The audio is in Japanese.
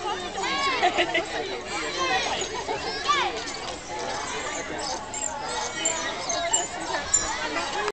ハハハハ!